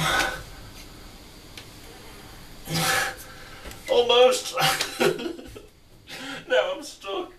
Almost. now I'm stuck.